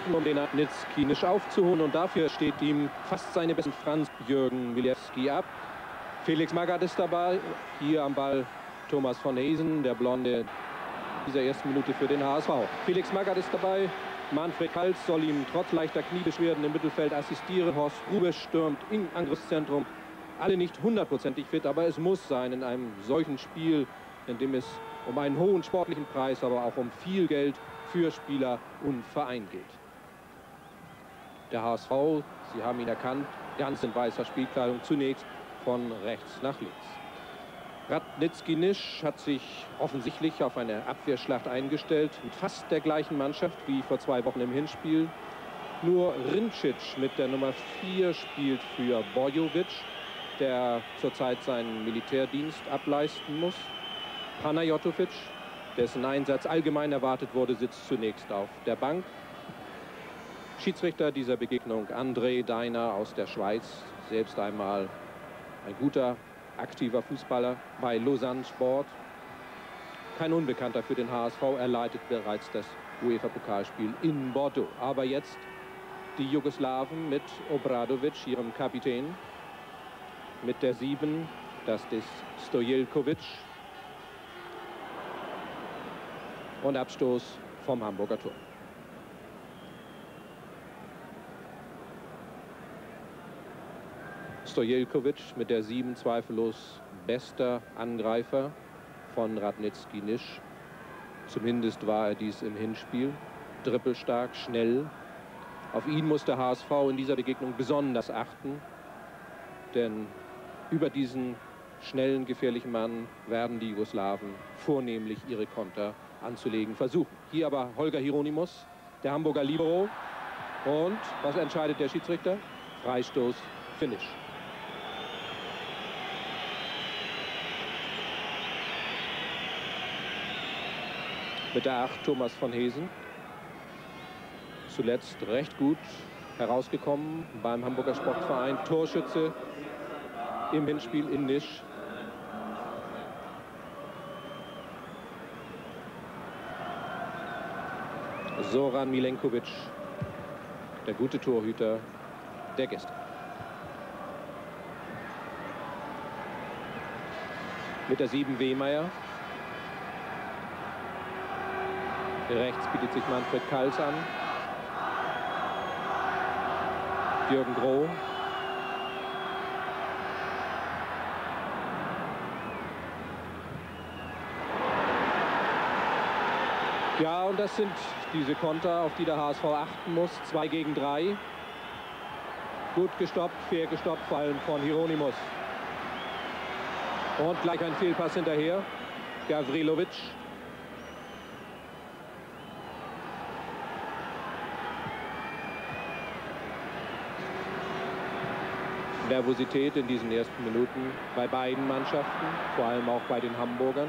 getroffen, um den Nitzki nicht aufzuholen. Und dafür steht ihm fast seine besten Franz Jürgen Milewski ab. Felix Magath ist dabei. Hier am Ball Thomas von Hesen, der Blonde dieser ersten Minute für den HSV. Felix Magath ist dabei. Manfred Hals soll ihm trotz leichter Kniebeschwerden im Mittelfeld assistieren. Horst Rubesch stürmt im Angriffszentrum. Alle nicht hundertprozentig fit, aber es muss sein in einem solchen Spiel, in dem es um einen hohen sportlichen Preis, aber auch um viel Geld für Spieler und Verein geht. Der HSV, Sie haben ihn erkannt, ganz in weißer Spielkleidung, zunächst von rechts nach links. Radnitzki Nisch hat sich offensichtlich auf eine Abwehrschlacht eingestellt, mit fast der gleichen Mannschaft wie vor zwei Wochen im Hinspiel. Nur Rincic mit der Nummer 4 spielt für Bojovic, der zurzeit seinen Militärdienst ableisten muss. Panajotovic, dessen Einsatz allgemein erwartet wurde, sitzt zunächst auf der Bank. Schiedsrichter dieser Begegnung André Deiner aus der Schweiz, selbst einmal ein guter, aktiver Fußballer bei Lausanne Sport. Kein Unbekannter für den HSV, er leitet bereits das UEFA-Pokalspiel in Bordeaux. Aber jetzt die Jugoslawen mit Obradovic, ihrem Kapitän, mit der 7, das ist Stojelkovic, und Abstoß vom Hamburger Tor. Stojelkovic mit der 7 zweifellos bester Angreifer von Radnitzki Nisch. Zumindest war er dies im Hinspiel. Drippelstark, schnell. Auf ihn muss der HSV in dieser Begegnung besonders achten. Denn über diesen schnellen, gefährlichen Mann werden die Jugoslawen vornehmlich ihre Konter anzulegen versuchen. Hier aber Holger Hieronymus, der Hamburger Libero. Und was entscheidet der Schiedsrichter? Freistoß, Finish. Mit der 8 Thomas von Hesen. Zuletzt recht gut herausgekommen beim Hamburger Sportverein. Torschütze im Hinspiel in Nisch. Soran Milenkovic, der gute Torhüter der Gäste. Mit der 7 Wehmeier. Rechts bietet sich Manfred Kals an. Jürgen Groh Ja, und das sind diese Konter, auf die der HSV achten muss. Zwei gegen drei. Gut gestoppt, fair gestoppt, vor allem von Hieronymus. Und gleich ein Fehlpass hinterher. Gavrilovic. Nervosität in diesen ersten Minuten bei beiden Mannschaften, vor allem auch bei den Hamburgern.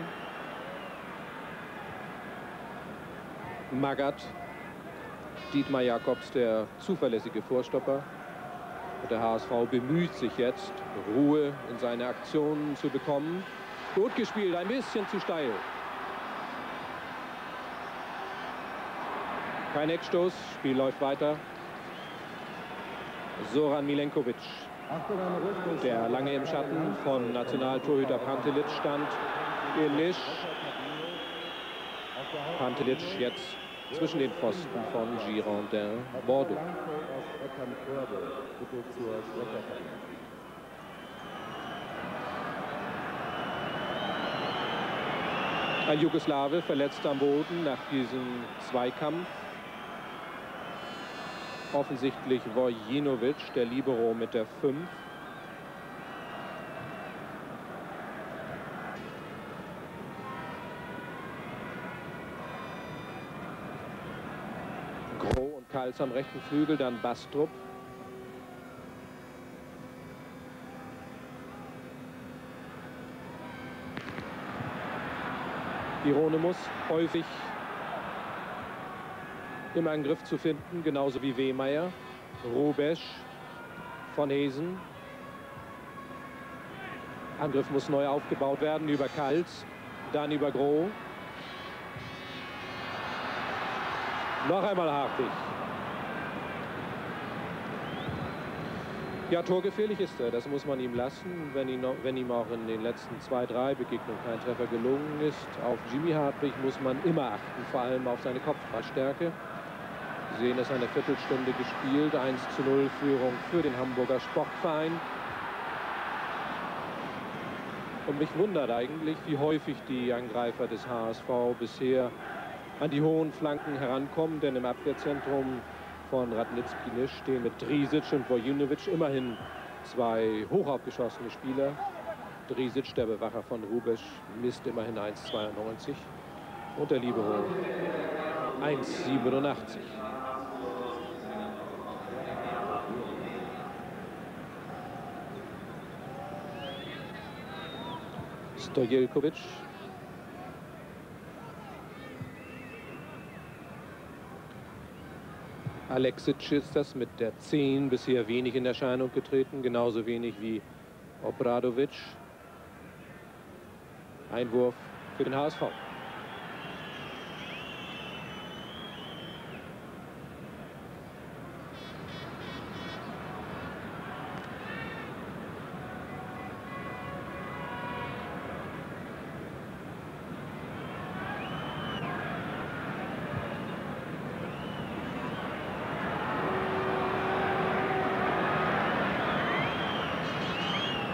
Magath, Dietmar Jakobs, der zuverlässige Vorstopper. Der HSV bemüht sich jetzt, Ruhe in seine Aktionen zu bekommen. Gut gespielt, ein bisschen zu steil. Kein Eckstoß, Spiel läuft weiter. Soran Milenkovic, der lange im Schatten von Nationaltorhüter Pantelic stand. Elisch. Pantelic jetzt zwischen den Pfosten von Girondin Bordeaux. Ein Jugoslawe verletzt am Boden nach diesem Zweikampf. Offensichtlich Vojinovic, der Libero mit der 5. Kals am rechten Flügel, dann Bastrup. Hieronymus häufig immer in Griff zu finden, genauso wie Wehmeier, Rubesch, Von Hesen. Angriff muss neu aufgebaut werden über Kals, dann über Groh. Noch einmal Hartig. Ja, torgefährlich ist er, das muss man ihm lassen. Wenn ihm, wenn ihm auch in den letzten zwei, drei Begegnungen kein Treffer gelungen ist, auf Jimmy Hartwig muss man immer achten, vor allem auf seine Kopfballstärke. Sie sehen es eine Viertelstunde gespielt, 1 zu 0 Führung für den Hamburger Sportverein. Und mich wundert eigentlich, wie häufig die Angreifer des HSV bisher an die hohen Flanken herankommen, denn im Abwehrzentrum von Radnitzki Nisch stehen mit Drisic und Wojinovic immerhin zwei hochaufgeschossene Spieler. Drisic, der Bewacher von Rubesch, misst immerhin 1,92 und der Libero 1,87. Stojelkovic Alexic ist das mit der 10 bisher wenig in Erscheinung getreten, genauso wenig wie Obradovic. Einwurf für den HSV.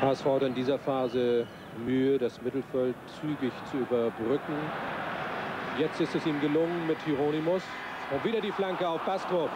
HSV hat in dieser Phase Mühe, das Mittelfeld zügig zu überbrücken. Jetzt ist es ihm gelungen mit Hieronymus. Und wieder die Flanke auf Bastrop.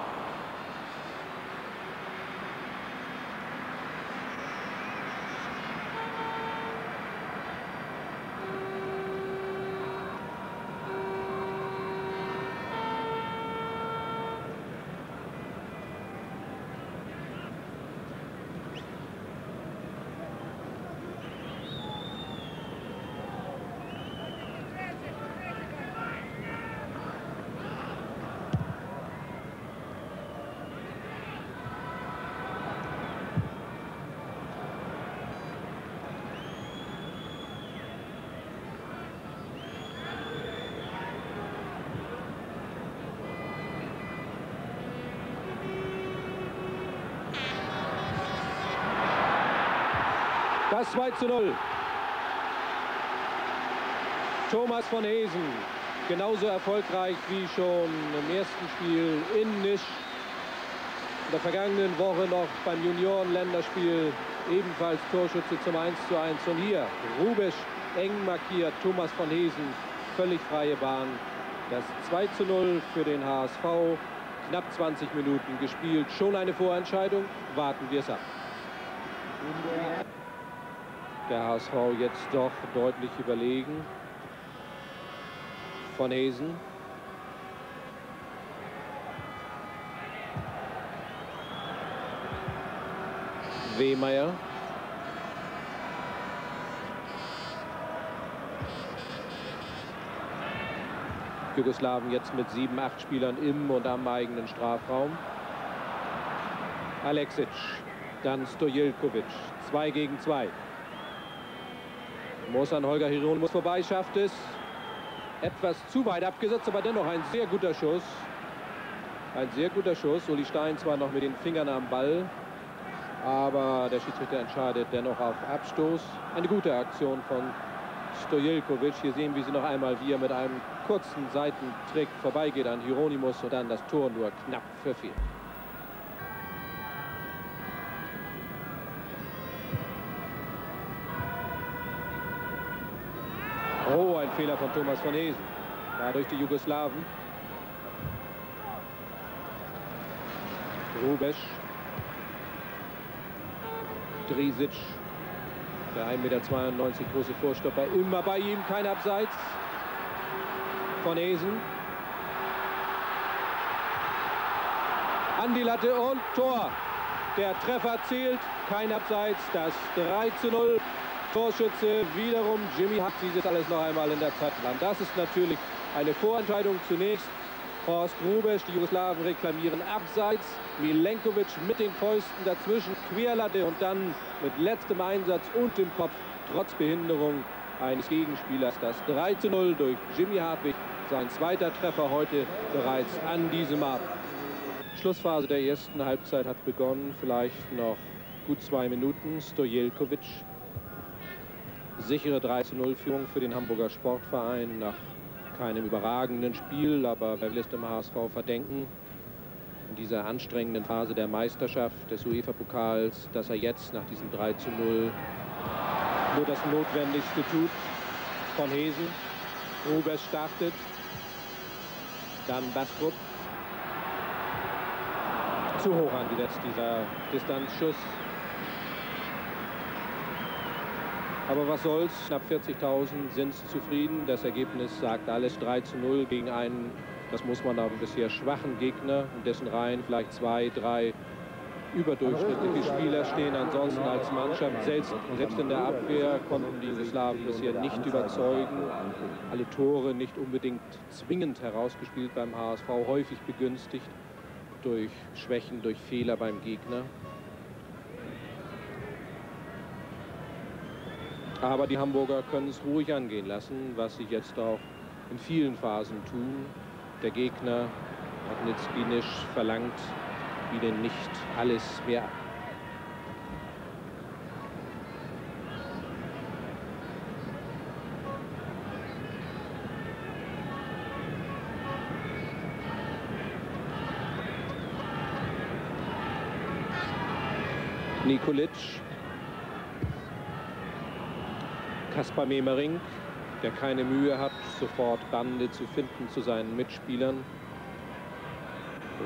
Das 2 zu 0. Thomas von Hesen, genauso erfolgreich wie schon im ersten Spiel in Nisch. In der vergangenen Woche noch beim Junioren-Länderspiel ebenfalls Torschütze zum 1 zu 1. Und hier Rubisch eng markiert, Thomas von Hesen, völlig freie Bahn. Das 2 zu 0 für den HSV. Knapp 20 Minuten gespielt, schon eine Vorentscheidung. Warten wir es ab der HSV jetzt doch deutlich überlegen. Von Hesen. Wehmeier. Jugoslawen jetzt mit sieben, acht Spielern im und am eigenen Strafraum. Alexic, dann Stojilkovic, zwei gegen zwei. Muss an Holger Hieronymus vorbei, schafft es. Etwas zu weit abgesetzt, aber dennoch ein sehr guter Schuss. Ein sehr guter Schuss. Uli Stein zwar noch mit den Fingern am Ball, aber der Schiedsrichter entscheidet dennoch auf Abstoß. Eine gute Aktion von Stojelkovic. Hier sehen wir sie noch einmal, wie er mit einem kurzen Seitentrick vorbeigeht an Hieronymus und dann das Tor nur knapp verfehlt. Fehler von Thomas von Hesen. Dadurch die Jugoslawen. Rubesch. Drisic. Der 1,92 Meter große Vorstopper. Immer bei ihm, kein Abseits. Von Hesen. An die Latte und Tor. Der Treffer zählt, kein Abseits. Das 3 zu 0. Torschütze wiederum Jimmy hat dieses alles noch einmal in der Zeitplan. Das ist natürlich eine Vorentscheidung zunächst. Horst Rubesch, die Jugoslawen reklamieren abseits. Milenkovic mit den Fäusten dazwischen, Querlatte und dann mit letztem Einsatz und dem Kopf trotz Behinderung eines Gegenspielers das 3 zu 0 durch Jimmy Hartwig. Sein zweiter Treffer heute bereits an diesem Abend. Schlussphase der ersten Halbzeit hat begonnen. Vielleicht noch gut zwei Minuten. Stojelkovic. Sichere 3-0-Führung für den Hamburger Sportverein nach keinem überragenden Spiel, aber wer will es dem HSV verdenken? In dieser anstrengenden Phase der Meisterschaft des UEFA-Pokals, dass er jetzt nach diesem 3 0 nur das Notwendigste tut. Von Hesen. Rubers startet. Dann Bastrup. Zu hoch angesetzt, dieser Distanzschuss. Aber was soll's, knapp 40.000 sind zufrieden. Das Ergebnis sagt alles 3 zu 0 gegen einen, das muss man sagen, bisher schwachen Gegner, in dessen Reihen vielleicht zwei, drei überdurchschnittliche Spieler stehen. Ansonsten als Mannschaft, selbst, selbst in der Abwehr, konnten die Jugoslawen bisher nicht überzeugen. Alle Tore nicht unbedingt zwingend herausgespielt beim HSV, häufig begünstigt durch Schwächen, durch Fehler beim Gegner. Aber die Hamburger können es ruhig angehen lassen, was sie jetzt auch in vielen Phasen tun. Der Gegner, hat Nitzbinisch, verlangt ihnen nicht alles mehr ab. Nikolic. Kaspar Memering, der keine Mühe hat, sofort Bande zu finden zu seinen Mitspielern.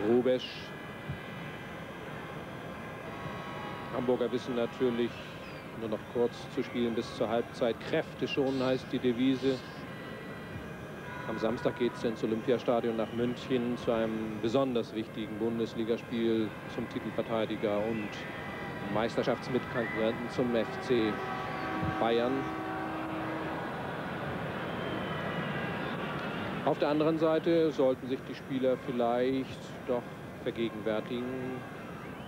Rubesch Hamburger wissen natürlich, nur noch kurz zu spielen bis zur Halbzeit. Kräfte schonen heißt die Devise. Am Samstag geht es ins Olympiastadion nach München zu einem besonders wichtigen Bundesligaspiel zum Titelverteidiger und Meisterschaftsmitkonkurrenten zum FC Bayern. Auf der anderen Seite sollten sich die Spieler vielleicht doch vergegenwärtigen.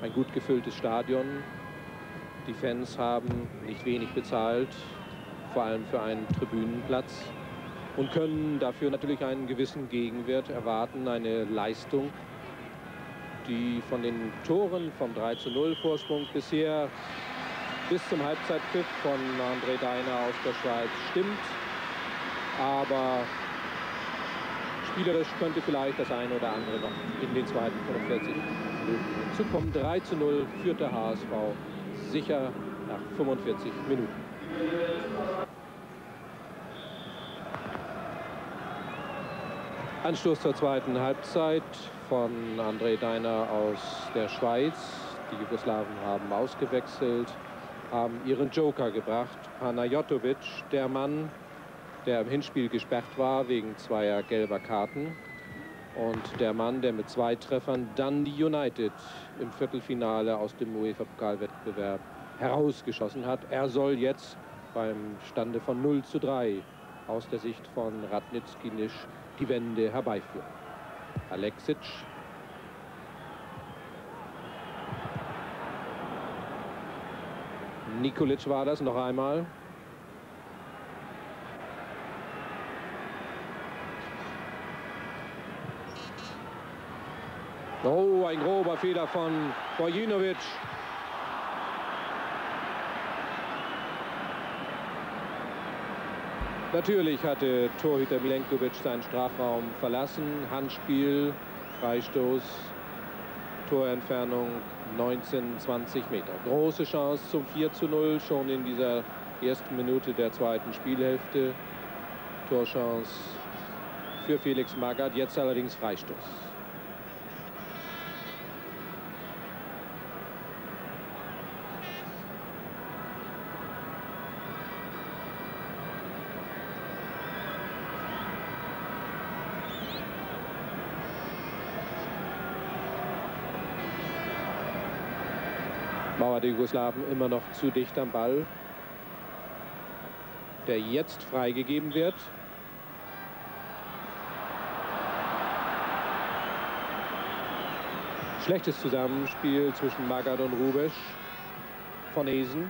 Ein gut gefülltes Stadion, die Fans haben nicht wenig bezahlt, vor allem für einen Tribünenplatz und können dafür natürlich einen gewissen Gegenwert erwarten, eine Leistung, die von den Toren vom 3 zu 0 Vorsprung bisher bis zum Halbzeitpfiff von André Deiner aus der Schweiz stimmt. Aber spielerisch könnte vielleicht das eine oder andere noch in den zweiten 45 Minuten zukommen. 3 zu 0 führt der HSV sicher nach 45 Minuten. Anstoß zur zweiten Halbzeit von André Deiner aus der Schweiz. Die Jugoslawen haben ausgewechselt, haben ihren Joker gebracht. Panajotovic, der Mann, der im Hinspiel gesperrt war wegen zweier gelber Karten. Und der Mann, der mit zwei Treffern dann die United im Viertelfinale aus dem UEFA-Pokalwettbewerb herausgeschossen hat. Er soll jetzt beim Stande von 0 zu 3 aus der Sicht von Radnitzki-Nisch die Wende herbeiführen. Alexic. Nikolic war das noch einmal. Oh, ein grober Fehler von Bojinovic. Natürlich hatte Torhüter Milenkovic seinen Strafraum verlassen. Handspiel, Freistoß, Torentfernung 19, 20 Meter. Große Chance zum 4 zu 0 schon in dieser ersten Minute der zweiten Spielhälfte. Torchance für Felix Magath, jetzt allerdings Freistoß. Mauer der Jugoslawen immer noch zu dicht am Ball. Der jetzt freigegeben wird. Schlechtes Zusammenspiel zwischen Magad und Rubesch von Esen.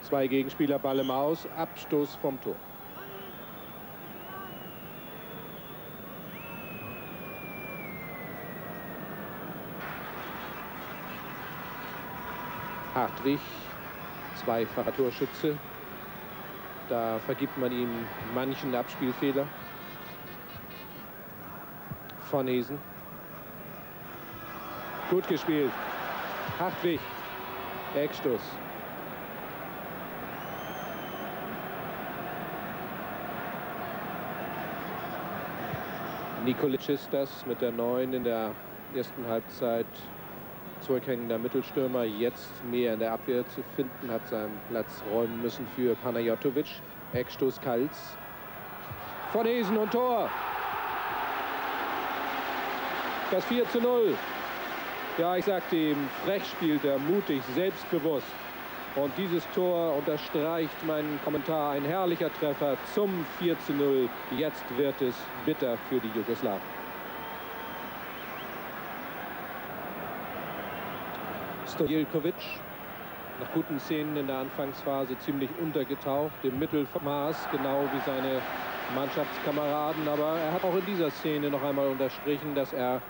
Zwei Gegenspieler, Ball im Aus, Abstoß vom Tor. Hartwig, zweifacher Torschütze. Da vergibt man ihm manchen Abspielfehler. Von Hesen. Gut gespielt. Hartwig. Eckstoß. Nikolic ist das mit der 9 in der ersten Halbzeit zurückhängender Mittelstürmer jetzt mehr in der Abwehr zu finden, hat seinen Platz räumen müssen für Panajotovic. Eckstoß Kalz. Von Hesen und Tor. Das 4 zu 0. Ja, ich sagte ihm, frech spielt er, mutig, selbstbewusst. Und dieses Tor unterstreicht meinen Kommentar. Ein herrlicher Treffer zum 4 zu 0. Jetzt wird es bitter für die Jugoslawen. Stojilkovic nach guten Szenen in der Anfangsphase ziemlich untergetaucht, im Mittelmaß, genau wie seine Mannschaftskameraden. Aber er hat auch in dieser Szene noch einmal unterstrichen, dass er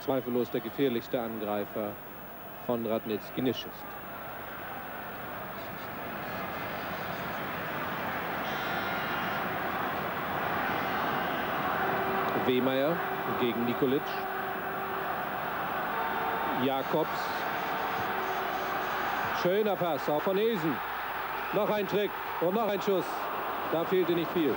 zweifellos der gefährlichste Angreifer von Radnitz Ginisch ist. Wehmeier gegen Nikolic. Jakobs. Schöner Pass, auch von Esen. Noch ein Trick und noch ein Schuss. Da fehlte nicht viel.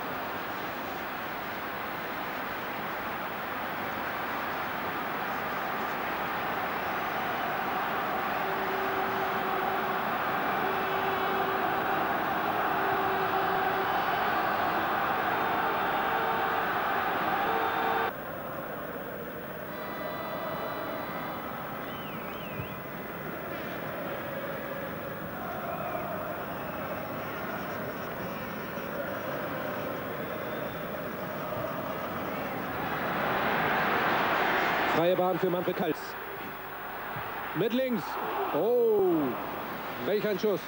Freie Bahn für Manfred Kals. Mit links. Oh, welch ein Schuss.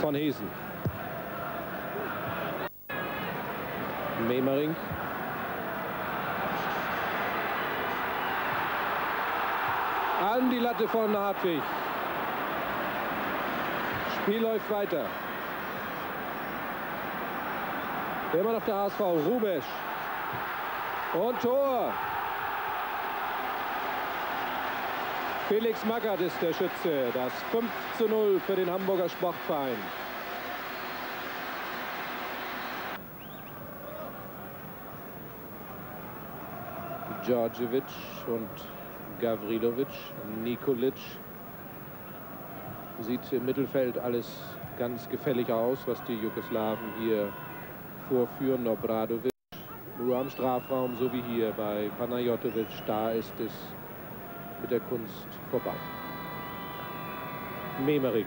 Von Hesen. Memering. An die Latte von Hartwig. Spiel läuft weiter. Immer noch der HSV. Rubesch. Und Tor. Felix Magath ist der Schütze. Das 5 zu 0 für den Hamburger Sportverein. Djordjevic und Gavrilovic, Nikolic. Sieht im Mittelfeld alles ganz gefällig aus, was die Jugoslawen hier vorführen. Obradovic nur am Strafraum, so wie hier bei Panajotovic. Da ist es mit der Kunst vorbei. Memerik.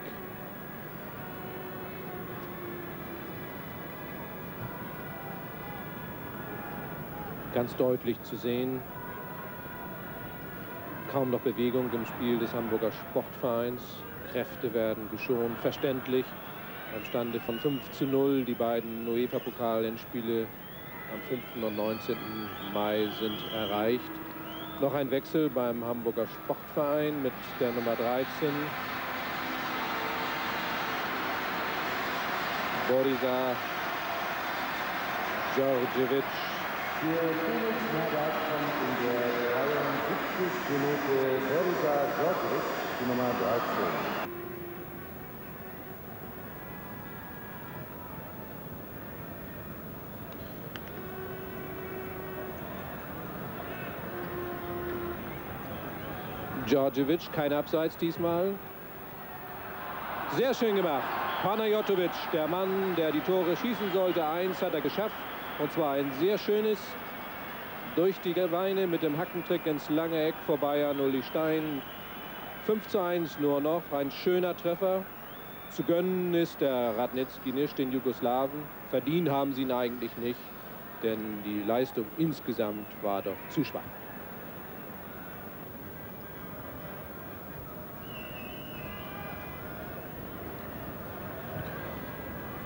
Ganz deutlich zu sehen, kaum noch Bewegung im Spiel des Hamburger Sportvereins. Kräfte werden geschont, verständlich. Am Stande von 5 zu 0. Die beiden UEFA-Pokal-Endspiele am 5. und 19. Mai sind erreicht. Noch ein Wechsel beim Hamburger Sportverein mit der Nummer 13. Borisa Djordjevic. Für Felix Magath kommt in der 73. Minute Borisa Djordjevic, die Nummer 13. Djordjevic, kein Abseits diesmal. Sehr schön gemacht. Panajotovic, der Mann, der die Tore schießen sollte. Eins hat er geschafft. Und zwar ein sehr schönes durch die Beine mit dem Hackentrick ins lange Eck vorbei an Uli Stein. 5 zu 1 nur noch. Ein schöner Treffer. Zu gönnen ist der Radnitzki nicht den Jugoslawen. Verdient haben sie ihn eigentlich nicht, denn die Leistung insgesamt war doch zu schwach.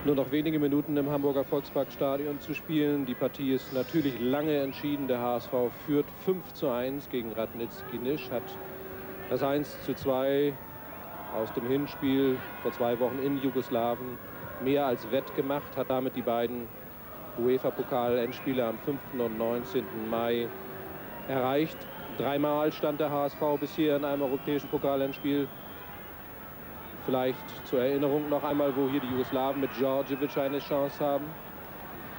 Nur noch wenige Minuten im Hamburger Volksparkstadion zu spielen. Die Partie ist natürlich lange entschieden. Der HSV führt 5 zu 1 gegen Radnitzki Nisch, hat das 1 zu 2 aus dem Hinspiel vor zwei Wochen in Jugoslawien mehr als wettgemacht, hat damit die beiden UEFA-Pokal-Endspiele am 5. und 19. Mai erreicht. Dreimal stand der HSV bisher in einem europäischen Pokal-Endspiel. Vielleicht zur Erinnerung noch einmal, wo hier die Jugoslawen mit Djordjevic eine Chance haben.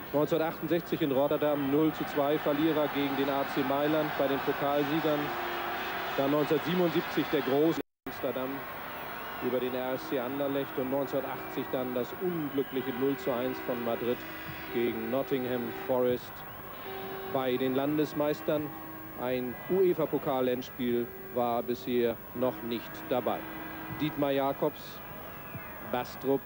1968 in Rotterdam 0 zu 2 Verlierer gegen den AC Mailand bei den Pokalsiegern. Dann 1977 der große Amsterdam über den RSC Anderlecht und 1980 dann das unglückliche 0 zu 1 von Madrid gegen Nottingham Forest bei den Landesmeistern. Ein UEFA-Pokal-Endspiel war bisher noch nicht dabei. Dietmar Jakobs, Bastrup.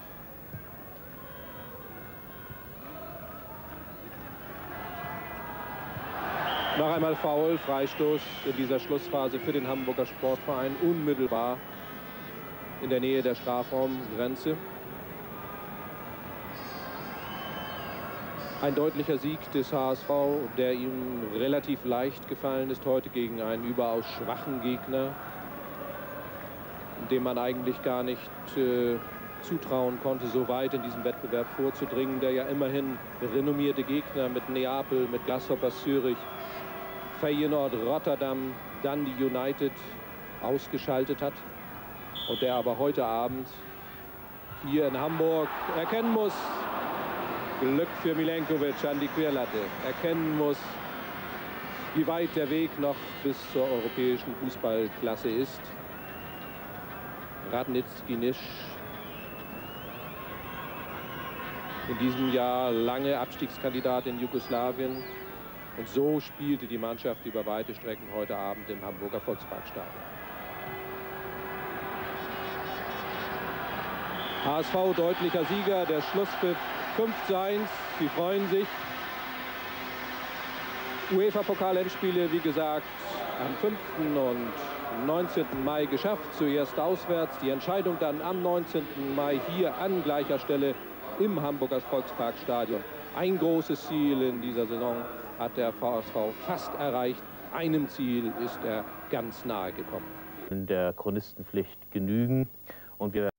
Noch einmal faul, Freistoß in dieser Schlussphase für den Hamburger Sportverein unmittelbar in der Nähe der Strafraumgrenze. Ein deutlicher Sieg des HSV, der ihm relativ leicht gefallen ist heute gegen einen überaus schwachen Gegner dem man eigentlich gar nicht äh, zutrauen konnte, so weit in diesem Wettbewerb vorzudringen, der ja immerhin renommierte Gegner mit Neapel, mit Grasshopper Zürich, Feyenoord, Rotterdam, dann die United ausgeschaltet hat und der aber heute Abend hier in Hamburg erkennen muss, Glück für Milenkovic an die Querlatte, erkennen muss, wie weit der Weg noch bis zur europäischen Fußballklasse ist. Radnitzki Nisch in diesem Jahr lange Abstiegskandidat in Jugoslawien. Und so spielte die Mannschaft über weite Strecken heute Abend im Hamburger Volksparkstadion. HSV deutlicher Sieger, der Schlusspfiff 5 zu 1. Sie freuen sich. UEFA-Pokal-Endspiele, wie gesagt, am 5. und 19. Mai geschafft, zuerst auswärts. Die Entscheidung dann am 19. Mai hier an gleicher Stelle im Hamburger Volksparkstadion. Ein großes Ziel in dieser Saison hat der VSV fast erreicht. Einem Ziel ist er ganz nahe gekommen. In der Chronistenpflicht genügen und wir